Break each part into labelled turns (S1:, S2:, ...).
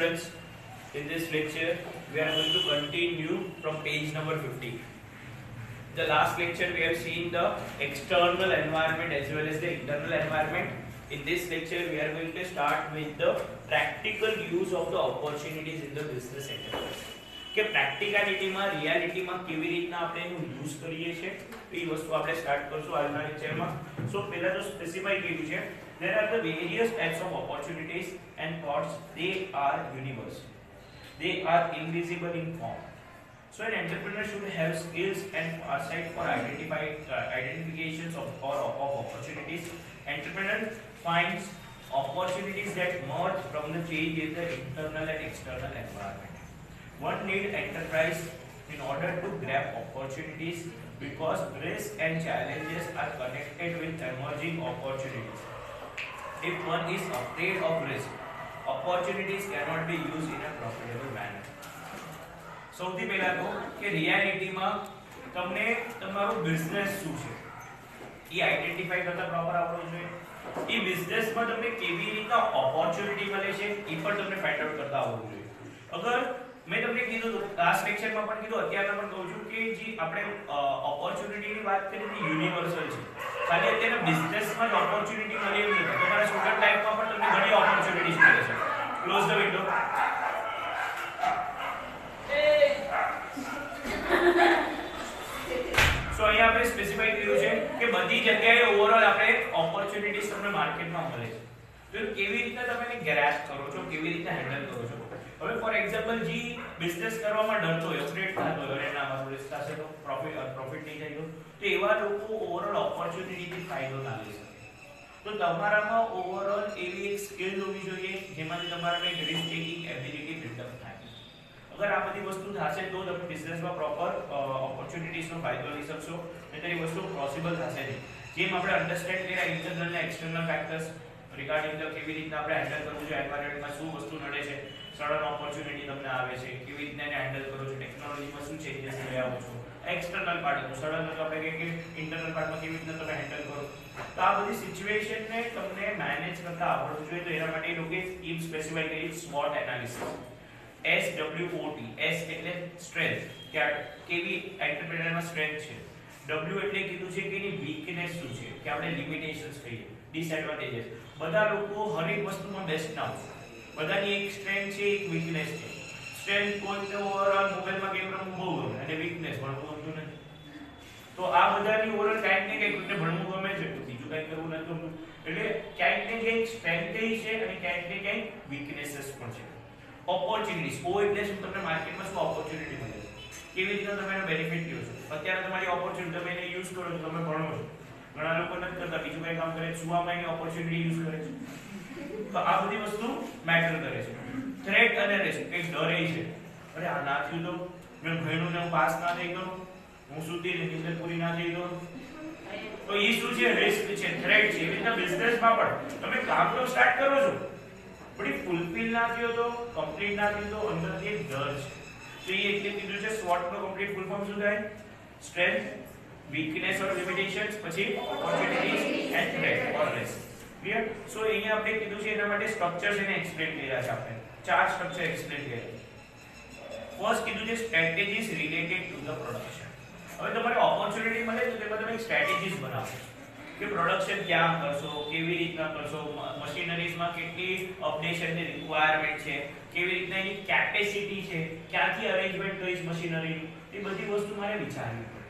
S1: students, in this lecture we are going to continue from page number 50. The last lecture we have seen the external environment as well as the internal environment. In this lecture we are going to start with the practical use of the opportunities in the business enterprise. કે પ્રેક્ટિકાલિટીમાં રિયાલિટીમાં કેવી રીતના આપણે એનું use કરીએ છીએ એ વસ્તુ આપણે start કરશું આજના લેક્ચરમાં સો પહેલા તો સ્પેસિફાઈ કર્યું છે there are the various types of opportunities and thoughts. They are universal they are invisible in form. So an entrepreneur should have skills and foresight for identify uh, identifications of or of, opportunities. Entrepreneur finds opportunities that merge from the change in the internal and external environment. One need enterprise in order to grab opportunities because risks and challenges are connected with emerging opportunities. If one is afraid of risk, opportunities cannot be used in a profitable manner. સૌથી પહેલા તો કે રિયાલિટીમાં તમને તમારો business શું છે? એ identify કરતા proper આવડવું જોઈએ. એ બિઝનેસમાં તમને કેવી રીતના ઓપોર્ચ્યુનિટી મળે છે એ પણ તમને ફાઇન્ડ આઉટ કરતા આવડવું જોઈએ. અગર મેં તમને કીધું લાસ્ટ લેક્ચરમાં પણ કીધું, અત્યારે પણ કહું છું કે જે આપણે ઓપોર્ચ્યુનિટીની વાત કરીએ તે યુનિવર્સલ છે. ખાલી અત્યારે બિઝનેસમાં જ ઓપોર્ચ્યુનિટી મળી એવી નથી. તમારા સ્ટુડન્ટ લાઈફમાં પણ તમને ઘણી ઓપોર્ચ્યુનિટી મળે છે. ક્લોઝ ધ વિન્ડો સો અહીંયા આપણે સ્પેસિફાઈ કર્યું છે કે બધી જગ્યાએ ઓવરઓલ આપણે ઓપોર્ચ્યુનિટીઝ તમને માર્કેટમાં મળે છે. તો કેવી રીતે તમે એને ગ્રેસ્પ કરો છો, કેવી રીતે હેન્ડલ કરો છો? હવે ફોર એક્ઝામ્પલ જી બિઝનેસ કરવામાં ડરતો હોય અપડેટ થતો હોય અને ના રિસ્ક થશે તો પ્રોફિટ પ્રોફિટ નહીં જાય તો. એવા લોકો ઓવરઓલ ઓપોર્ચ્યુનિટીથી ફાયદો ના લઈ શકે તો તમારામાં ઓવરઓલ એવી એક સ્કિલ હોવી જોઈએ જેમાંથી તમારામાં એક રિસ્ક ટેકિંગ એબિલિટી બિલ્ડઅપ થાય. અગર આ બધી વસ્તુ થશે તો તમે બિઝનેસમાં પ્રોપર ઓપોર્ચ્યુનિટીઝનો ફાયદો લઈ શકશો. નહીંતર એ વસ્તુ પોસિબલ થશે નહીં. જેમ આપણે અન્ડરસ્ટેન્ડ કર્યા ઇન્ટરનલ અને એક્સટર્નલ ફેક્ટર્સ રિગાર્ડિંગ ધ કેવી રીતના આપણે હેન્ડલ કરવું જોઈએ એન્વાયરમેન્ટમાં શું વસ્તુ નડે છે સડન ઓપોર્ચ્યુનિટી તમને આવે છે, કેવી રીતના એને હેન્ડલ કરો છો ટેકનોલોજીમાં શું ચેન્જીસ લઈ આવો છો એક્સટર્નલ પાર્ટ હતું. સડન તો આપણે કે ઇન્ટરનલ પાર્ટમાં કેવી રીતના તમે હેન્ડલ કરો. તો આ બધી સિચ્યુએશનને તમને મેનેજ કરતા આવડવું જોઈએ. તો એના માટે એ લોકોએ સ્કીમ સ્પેસિફાઈ કરી સ્વોટ analysis S W O T S એટલે સ્ટ્રેન્થ કે કેવી એન્ટરપ્રેનરમાં સ્ટ્રેન્થ છે? ડબલ્યુ એટલે કીધું છે કે એની વીકનેસ શું છે? કે આપણે લિમિટેશન્સ કહીએ. ડિસએડવાન્ટેजेस બધા લોકો હરેક વસ્તુમાં બેસ્ટ ના હોય. બધાની એક સ્ટ્રેન્થ છે, એક વીકનેસ છે. સ્ટ્રેન્થ કોઈને ઓવરઓલ મોબાઈલમાં ગેમ રમવું બહુ ગમે અને વીકનેસ ભણવું ગમતું નથી. તો આ બધાની ઓવરઓલ ક્યાંક ને ક્યાંક તમને ભણવું ગમે છે તો બીજું કંઈ કરવું નથી ગમતું. એટલે ક્યાંક ને ક્યાંક સ્ટ્રેન્થ છે અને ક્યાંક ને ક્યાંક વીકનેસીસ પણ છે. ઓપોર્ચ્યુનિટીઝ ઓ એટલે શું તમને માર્કેટમાં શું ઓપોર્ચ્યુનિટી મળે? છે કેવી રીતે તમે એનો બેનિફિટ લ્યો છો? અત્યારે તમારી ઓપોર્ચ્યુનિટી તમે એને યુઝ કરો છો, તમે ભણો છો. ઘણા લોકો નથી કરતા. બીજું કઈ કામ કરે સુવા સુવામાં ઓપોર્ચ્યુનિટી યુઝ કરે છે? તો આ બધી વસ્તુ મેટર કરે છે. થ્રેટ અને રિસ્ક એક ડર છે. અરે આ ના થયું તો મેં ભણ્યું ને હું પાસ ના થઈ ગયો. હું સુધી ને નીંદર પૂરી ના થઈ ગયો. તો એ શું છે? રિસ્ક છે. થ્રેટ છે. એવી રીતના બિઝનેસમાં પણ. તમે કામ તો સ્ટાર્ટ કરો છો. પણ એ ફૂલફિલ ના થયો તો કમ્પ્લીટ ના થયું તો અંદરથી એક ડર છે. તો એ એટલે કીધું છે, SWOT નો કમ્પ્લીટ ફૂલ ફોર્મ શું થાય? સ્ટ્રેન્થ વીકનેસ ઓર લિમિટેશન્સ પછી opportunities and threat risk clear so અહીંયા આપણે કીધું છે એના માટે સ્ટ્રક્ચર્સ એને એક્સપ્લેન કર્યા છે આપણે. ચાર સ્ટ્રક્ચર એક્સપ્લેન કર્યા ફર્સ્ટ કીધું છે strategies related to the production હવે તમારે ઓપોર્ચ્યુનિટી મળે તો તેમાં તમે સ્ટ્રેટેજીસ બનાવો. કે પ્રોડક્શન ક્યાં કરશો, કેવી રીતના કરશો મશીનરીઝમાં કેટલી અપડેશનની રિક્વાયરમેન્ટ છે, કેવી રીતના એની કેપેસિટી છે, ક્યાંથી અરેન્જમેન્ટ કરીશ મશીનરીનું એ બધી વસ્તુ મારે વિચારવી પડે.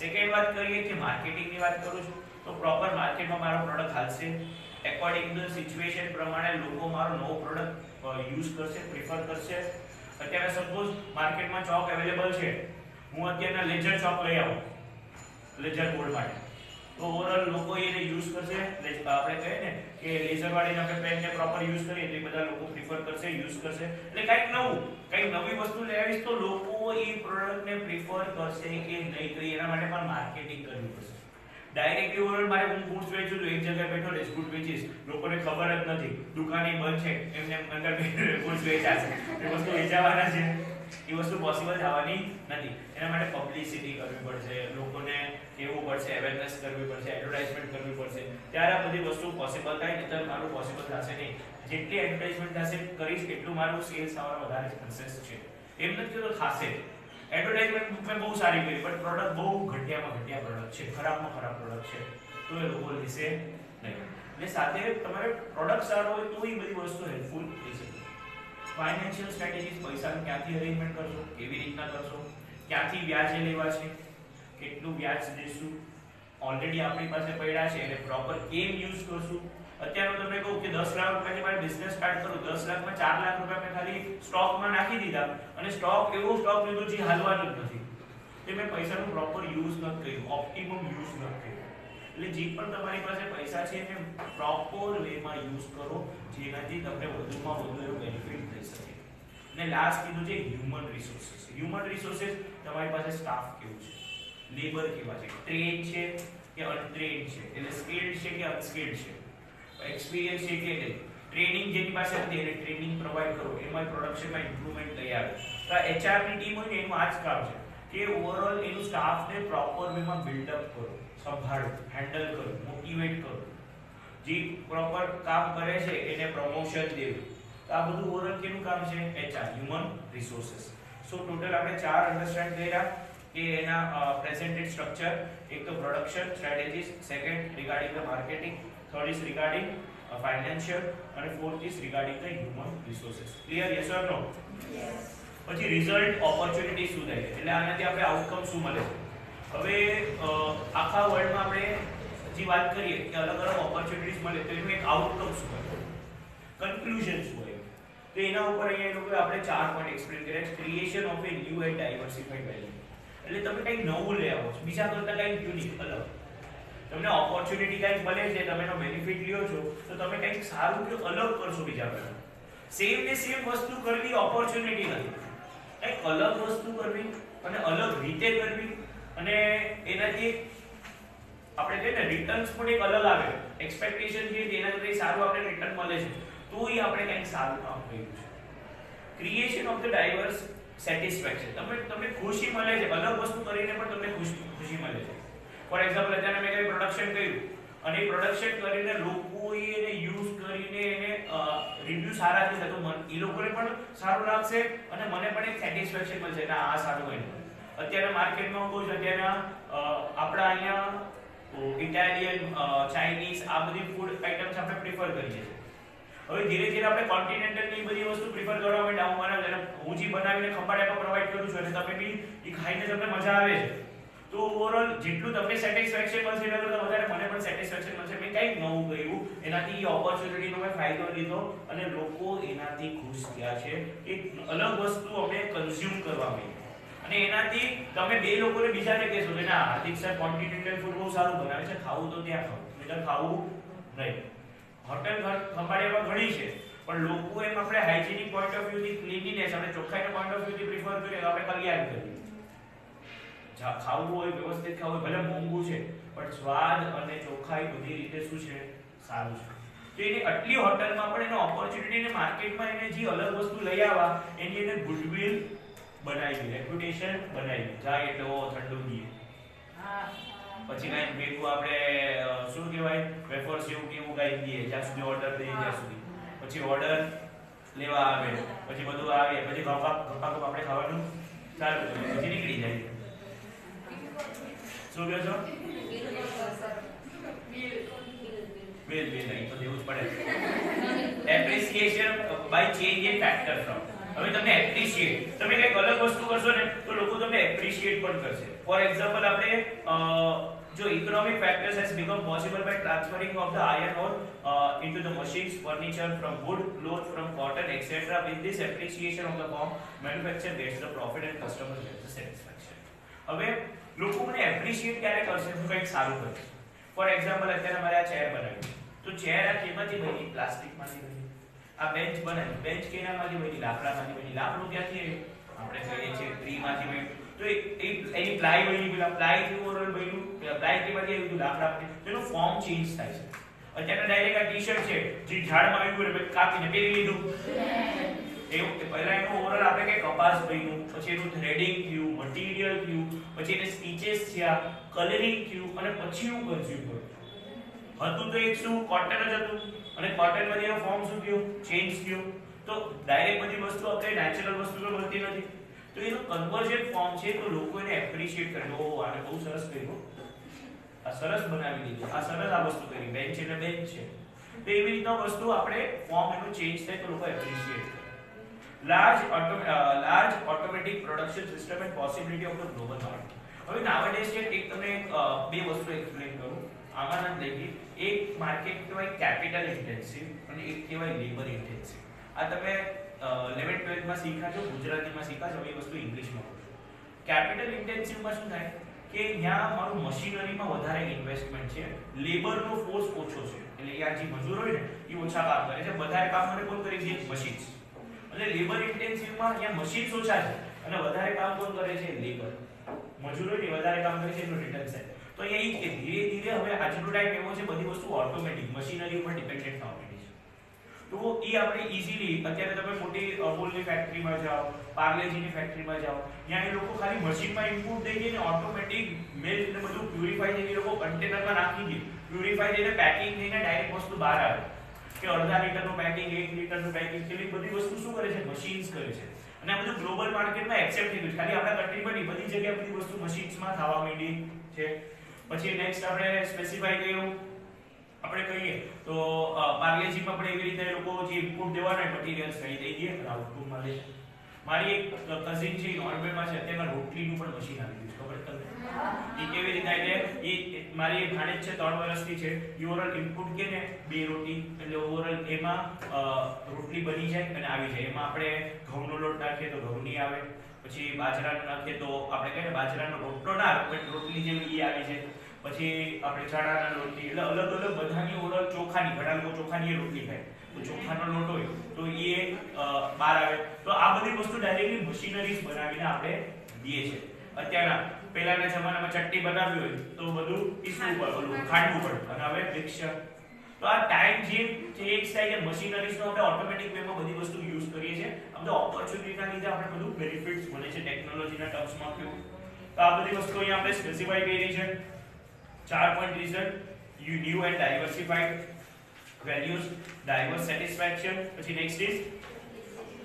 S1: સેકન્ડ વાત કરીએ કે માર્કેટિંગની વાત કરું છું, તો પ્રોપર માર્કેટમાં મારો પ્રોડક્ટ હાલશે. એકોર્ડિંગ ટુ સિચ્યુએશન પ્રમાણે લોકો મારો નવો પ્રોડક્ટ યુઝ કરશે પ્રિફર કરશે. અત્યારે સપોઝ માર્કેટમાં ચોક અવેલેબલ છે. હું અત્યારના લેજર ચોક લઈ આવું લેજર બોર્ડ માટે. તો ઓવરઓલ લોકો એને યુઝ કરશે. આપણે કહીએ ને કે લેઝર વાળી આપણે પેનને પ્રોપર યુઝ કરીએ એટલે બધા લોકો પ્રિફર કરશે યુઝ કરશે. એટલે કંઈક નવું, કંઈક નવી વસ્તુ લેવીશ તો લોકો એ પ્રોડક્ટને પ્રિફર કરશે કે નહીં તો એના માટે પણ માર્કેટિંગ કરવી પડશે. ડાયરેક્ટલી ઓવરઓલ મારે હું ફૂડ્સ વેચું છું, એક જગ્યાએ બેઠો રહીશ ફૂડ વેચીશ. લોકોને ખબર જ નથી. દુકાને બંધ છે, એમને અંદર ફૂડ્સ વેચાશે. એ વસ્તુ વેચાવાના છે. એ વસ્તુ પોસિબલ થવાની નથી. એના માટે પબ્લિસિટી કરવી પડશે, લોકોને કહેવું પડશે અવેરનેસ કરવી પડશે એડવર્ટાઇઝમેન્ટ કરવી પડશે. ત્યારે આ બધી વસ્તુ પોસિબલ થાય નહીં તો મારું પોસિબલ થશે નહીં. જેટલી એડવર્ટાઇઝમેન્ટ થશે, કરીશ એટલું મારું સેલ્સ આવવાનો વધારે ચાન્સીસ છે. એમ નથી તો થશે. એડવર્ટાઇઝમેન્ટ મેં બહુ સારી કરી બટ પ્રોડક્ટ બહુ ઘટિયામાં ઘટિયા પ્રોડક્ટ છે. ખરાબમાં ખરાબ પ્રોડક્ટ છે. તો એ લોકો લેશે નહીં. અને સાથે તમારે પ્રોડક્ટ સારો હોય તો એ બધી વસ્તુ હેલ્પફુલ થઈ શકે. ફાઇનાન્શિયલ સ્ટ્રેટેજીસ પૈસાનું ક્યાંથી અરેન્જમેન્ટ કરશો? કેવી રીતના કરશો? ક્યાંથી વ્યાજે લેવા છે? કેટલું વ્યાજ દેશું ઓલરેડી આપણી પાસે પડ્યા છે એટલે પ્રોપર કેમ યુઝ કરશું? અત્યારે તમને કહું કે દસ લાખ રૂપિયાની મારે બિઝનેસ સ્ટાર્ટ કરું દસ લાખમાં ચાર લાખ રૂપિયા મેં ખાલી સ્ટોકમાં નાખી દીધા. અને સ્ટોક એવો સ્ટોક લીધો જે હાલવાનો જ નથી. તે મેં પૈસાનું પ્રોપર યુઝ નથી કર્યું. ઓપ્ટિમમ યુઝ નથી કર્યું. એટલે જે પણ તમારી પાસે પૈસા છે એને પ્રોપર વેમાં યુઝ કરો, જેનાથી તમને વધુમાં વધુ એનો બેનિફિટ થઈ શકે. અને લાસ્ટ કીધું છે હ્યુમન રિસોર્સિસ હ્યુમન રિસોર્સિસ તમારી પાસે સ્ટાફ કેવું છે? લેબર કેવા છે? ટ્રેન છે કે અનટ્રેન છે? એટલે સ્કિલ્ડ છે કે અનસ્કિલ્ડ છે? એક્સપિરિયન્સ છે કે નહીં? ટ્રેનિંગ જેની પાસે હતી એને ટ્રેનિંગ પ્રોવાઈડ કરો. એમાં પ્રોડક્શનમાં ઇમ્પ્રુવમેન્ટ લઈ આવે. તો એચઆરની ટીમ હોય ને, એનું આ જ કામ છે કે ઓવરઓલ એનું સ્ટાફને પ્રોપર વેમાં બિલ્ડઅપ કરો. સંભાળો હેન્ડલ કરો મોટિવેટ કરો. જે પ્રોપર કામ કરે છે એને પ્રમોશન દેવું. તો આ બધું ઓવરઓલ કેનું કામ છે? HR human resources so total આપણે ચાર અન્ડરસ્ટેન્ડ કર્યા કે એના પ્રેઝન્ટેડ સ્ટ્રક્ચર એક તો production strategies second regarding the marketing third is regarding financial અને fourth is regarding the human resources clear yes or no પછી રિઝલ્ટ ઓપોર્ચ્યુનિટી શું થાય એટલે આનાથી આપણે આઉટકમ શું મળે? છે હવે આખા વર્લ્ડમાં આપણે જે વાત કરીએ કે અલગ અલગ ઓપોર્ચ્યુનિટીઝ મળે, તો એનું એક આઉટકમ શું હોય કન્ક્લુઝન શું હોય. તો એના ઉપર અહીંયા એ લોકોએ આપણે ચાર પોઈન્ટ એક્સપ્લેન કર્યા creation of a new and diversified value એટલે તમે કંઈક નવું લઈ આવો છો. બીજા કરતાં કંઈક યુનિક અલગ. તમને ઓપોર્ચ્યુનિટી કંઈક મળે છે, તમે એનો બેનિફિટ લ્યો છો, તો તમે કંઈક સારું કે અલગ કરશો બીજા કરતા સેમ ને સેમ વસ્તુ કરવી ઓપોર્ચ્યુનિટી નથી. કંઈક અલગ વસ્તુ કરવી અને અલગ રીતે કરવી અને એનાથી આપણે કહીએ ને રિટર્ન્સ પણ એક અલગ આવે. એક્સપેક્ટેશન છે તેના કરતા સારું આપણે રિટર્ન મળે છે. તો એ આપણે કંઈક સારું કામ કર્યું છે. Creation of the diverse satisfaction તમે તમને ખુશી મળે છે. અલગ વસ્તુ કરીને પણ તમને ખુશી ખુશી મળે છે. ફોર એક્ઝામ્પલ અત્યારે મેં કંઈ પ્રોડક્શન કર્યું. અને એ પ્રોડક્શન કરીને લોકોએ એને યુઝ કરીને એને રિવ્યુ સારા છે તો એ લોકોને પણ સારું લાગશે અને મને પણ એક સેટિસ્ફેક્શન મળશે. આ સારું હોય અત્યારે માર્કેટમાં બહુ જ અત્યારના આપણા અહીંયા ઇટાલિયન ચાઇનીઝ આ બધી ફૂડ આઇટમ્સ આપણે પ્રિફર કરીએ છીએ. હવે ધીરે ધીરે આપણે કોન્ટિનેન્ટલની બધી વસ્તુ પ્રિફર કરવા માટે હું મારા હું જે બનાવીને ખંભાળિયામાં પ્રોવાઈડ કરું છું અને તમે બી એ ખાઈને તમને મજા આવે છે. તો ઓવરઓલ જેટલું તમને સેટિસ્ફેક્શન મળશે એના કરતાં વધારે મને પણ સેટિસ્ફેક્શન મળશે. મેં કંઈક નવું કર્યું, એનાથી ઓપોર્ચ્યુનિટીનો મેં ફાયદો લીધો અને લોકો એનાથી ખુશ થયા છે. એક અલગ વસ્તુ આપણે કન્ઝ્યુમ કરવા માંડી અને એનાથી તમે બે લોકોને બીજાને કહેશો કે ના હાર્દિક સર કોન્ટિનેન્ટલ ફૂડ બહુ સારું બનાવે છે, ખાવું તો ત્યાં ખાવું. નહીં ખાવું નહીં. હોટેલ ખંભાળિયામાં ઘણી છે, પણ લોકો એમ આપણે હાઇજેનિક પોઈન્ટ ઓફ વ્યૂથી ક્લીનીનેસ આપણે ચોખ્ખાઈના પોઈન્ટ ઓફ વ્યૂથી પ્રિફર કરીએ આપણે કલ્યાણ કરીએ. ખાવું હોય, વ્યવસ્થિત ખાવું હોય, ભલે મોંઘું છે, પણ સ્વાદ અને ચોખ્ખાઈ બધી રીતે શું છે? સારું છે. તો એની આટલી હોટલમાં પણ એનો ઓપોર્ચ્યુનિટી ને માર્કેટમાં એને જે અલગ વસ્તુ લઈ આવવા એની એને ગુડવિલ બનાવી રેપ્યુટેશન બનાવી જાય એટલે ઓ ઠંડુ દીએ પછી કઈ ભેગું આપણે શું કહેવાય? વેફર્સ જેવું કેવું કઈ દઈએ જ્યાં સુધી ઓર્ડર દઈએ ત્યાં સુધી. પછી ઓર્ડર લેવા આવે. પછી બધું આવે. પછી ગપા ગપા આપણે ખાવાનું ચાલુ કરીએ. પછી નીકળી જાય. શું કહો છો? બિલ બિલ નહીં તો દેવું જ પડે. Appreciation by change in factor from હવે તમને એપ્રિશિએટ તમે કંઈક અલગ વસ્તુ કરશો ને તો લોકો તમને એપ્રિશિએટ પણ કરશે ફોર એક્ઝામ્પલ આપણે જો factors has become possible by transferring of the iron ore uh, into the machines furniture from wood cloth from cotton etc with this appreciation of the firm manufacturer gets the profit and customer gets the satisfaction હવે લોકો મને appreciate ક્યારે કરશે હું કંઈક સારું કરીશ four example અત્યારે મારે આ ચેર બનાવી તો ચેર આ કેમાંથી બની પ્લાસ્ટિકમાંથી બની આ બેન્ચ બનાવી. બેન્ચ કેનામાંથી બની? લાકડામાંથી બની. લાકડું ક્યાંથી આવ્યું? આપણે કહીએ છીએ ટ્રીમાંથી બન્યું. તો એની પ્લાય બની પેલા પ્લાયથી ઓરલ બન્યું. પ્લાય કેમાંથી આવ્યું લાકડામાંથી તો એનું ફોર્મ ચેન્જ થાય છે. અત્યારે ડાયરેક્ટ આ ટી-શર્ટ છે. જે ઝાડમાં આવ્યું એટલે કાપીને પહેરી લીધું. એવું કે પહેલા એનું ઓરલ આપણે કે કપાસ બન્યું, પછી એનું થ્રેડિંગ થયું મટીરીયલ થયું, પછી એને સ્ટીચેસ થયા કલરિંગ થયું, અને પછી હું કન્ઝ્યુમ કર્યું. હતું તો એક શું? કોટન જ હતું. અને કોટનમાંથી એનો ફોર્મ શું થયું? ચેન્જ થયો. તો ડાયરેક્ટ બધી વસ્તુ આપણે નેચરલ વસ્તુ તો મળતી નથી. તો એનું કન્વર્જન ફોર્મ છે તો લોકો એને એપ્રિશિએટ કરે. ઓ આને બહુ સરસ કર્યું. આ સરસ બનાવી દીધું. આ સરસ આ વસ્તુ કરી. બેન્ચ એટલે બેન્ચ છે. તો એવી રીતના વસ્તુ આપણે ફોર્મ એનું ચેન્જ થાય તો લોકો એપ્રિશિએટ કરે. Large large automatic production system and possibility of the global market હવે નાવડેઝ છે એક તમને બે વસ્તુ એક્સપ્લેન કરું. આમાંના લઈએ એક માર્કેટ કહેવાય કેપિટલ ઇન્ટેન્સિવ અને એક કહેવાય લેબર ઇન્ટેન્સિવ આ તમે ઇલેવન ટ્વેલ્થમાં શીખા છો, ગુજરાતીમાં શીખા છો એ વસ્તુ ઇંગ્લિશમાં બોલો કેપિટલ ઇન્ટેન્સિવમાં શું થાય? કે ત્યાં મારું મશીનરીમાં વધારે ઇન્વેસ્ટમેન્ટ છે લેબરનો ફોર્સ ઓછો છે. એટલે યાર જે મજૂર હોય ને, એ ઓછા કામ કરે છે, વધારે કામ મને કોણ કરે છે? મશીન્સ અને લેબર ઇન્ટેન્સિવમાં અહીંયા મશીન્સ ઓછા છે, અને વધારે કામ કોણ કરે છે? લેબર મજૂરો હોય ને વધારે કામ કરે છે, એનો રિટર્ન છે તો અહીંયા ઈ કે ધીરે ધીરે આજનો ટાઈમ એવો છે, બધી વસ્તુ ઓટોમેટિક મશીનરી ઉપર ડિપેન્ડન્ટ થવા માંડી છે. તો એ આપણે ઈઝીલી અત્યારે તમે મોટી અમૂલની ફેક્ટરીમાં જાઓ, પાર્લેજીની ફેક્ટરીમાં જાઓ, ત્યાં એ લોકો ખાલી મશીનમાં ઇનપુટ દઈ દે ને ઓટોમેટિક મિલ્ક ને બધું પ્યુરિફાઈ થઈને એ લોકો કન્ટેનરમાં નાખી દે. પ્યુરિફાઈ થઈને પેકિંગ થઈને ડાયરેક્ટ વસ્તુ બહાર આવે. કે અડધા લીટરનું પેકિંગ એક લીટરનું પેકિંગ કેટલી બધી વસ્તુ શું કરે છે? મશીન્સ કરે છે. અને આ બધું ગ્લોબલ માર્કેટમાં એક્સેપ્ટ થઈ ગયું છે. ખાલી આપણા કન્ટ્રીમાં નહીં, બધી જગ્યાએ બધી વસ્તુ મશીન્સમાં થવા માંડી છે. પછી નેક્સ્ટ આપણે સ્પેસિફાઈ કર્યું. આપણે કહીએ તો પાર્લેજીમાં પણ એવી રીતે લોકો જે ઇનપુટ દેવાના મટીરીયલ્સ દઈ દઈએ, અને આઉટપુટમાં લે મારી એક કઝિન છે નોર્વેમાં છે તેમાં રોટલીનું પણ મશીન આવી ગયું છે, ખબર તમને? એ કેવી રીતે એટલે એ મારી એક ભાણેજ છે, ત્રણ વર્ષથી છે. યુઓરલ ઇનપુટ કે ને, બે રોટી, એટલે ઓવરઓલ એમાં રોટલી બની જાય અને આવી જાય. એમાં આપણે ઘઉંનો લોટ નાખીએ તો ઘઉં નહીં આવે. પછી બાજરાનું નાખીએ તો આપણે કહીએ ને બાજરાનો રોટલો ના પણ રોટલી જેવી ઈ આવી છે. પછી આપણે ચણાના રોટલી, એટલે અલગ અલગ બધાની ઓળખ ચોખાની, ઘણા લોકો ચોખાની રોટલી ખાય. તો ચોખાનો લોટ હોય, તો એ બહાર આવે. તો આ બધી વસ્તુ ડાયરેક્ટલી મશીનરીઝ બનાવીને આપણે દઈએ છે અત્યારના, પહેલાના જમાનામાં ચટણી બનાવવી હોય, તો બધું પીસવું પડે ખાંડવું પડે. અને હવે મિક્સર. તો આ ટાઈમ જે ચેન્જ થાય કે મશીનરીઝનો આપણે ઓટોમેટિક વેમાં બધી વસ્તુ યુઝ કરીએ છીએ આ બધા ઓપોર્ચ્યુનિટીના લીધે આપણે બધું બેનિફિટ્સ મળે છે ટેકનોલોજીના ટર્મ્સમાં કેવું તો આ બધી વસ્તુ અહીંયા આપણે સ્પેસિફાઈ કરી છે. ચાર point reason you new and diversified values diverse satisfaction પછી next is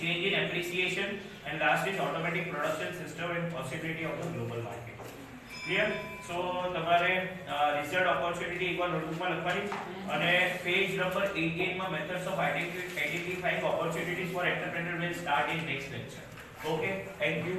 S1: change in appreciation. And last is automatic production system and possibility of the global market. Clear so તમારે રિઝલ્ટ ઓપોર્ચ્યુનિટી એકવાર નોટબુકમાં લખવાની અને page number 18 માં of identify- identifying opportunities for entrepreneur will start in next lecture okay thank you